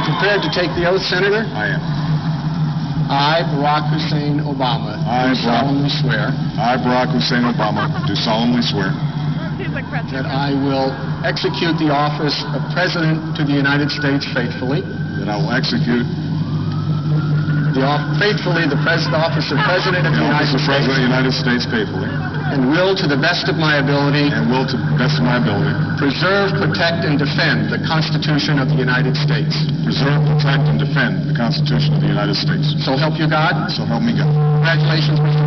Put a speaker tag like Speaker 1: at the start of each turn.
Speaker 1: prepared to take the oath, Senator?
Speaker 2: I am.
Speaker 1: I, Barack Hussein Obama,
Speaker 2: I,
Speaker 1: do
Speaker 2: Barack-
Speaker 1: solemnly swear
Speaker 2: I, Barack Hussein Obama, do solemnly swear
Speaker 1: that I will execute the office of President to the United States faithfully,
Speaker 2: that I will execute
Speaker 1: faithfully the office of President of
Speaker 2: the
Speaker 1: United
Speaker 2: of President of the
Speaker 1: States,
Speaker 2: United States faithfully,
Speaker 1: and will, to the best of my ability,
Speaker 2: and will, to the best of my ability,
Speaker 1: preserve, protect, and defend the Constitution of the United States.
Speaker 2: preserve, protect, and defend the Constitution of the United States.
Speaker 1: So help you God.
Speaker 2: So help me God.
Speaker 1: Congratulations, Mr.